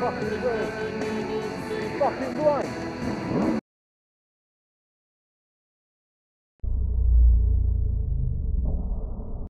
fucking blind. Fucking blind.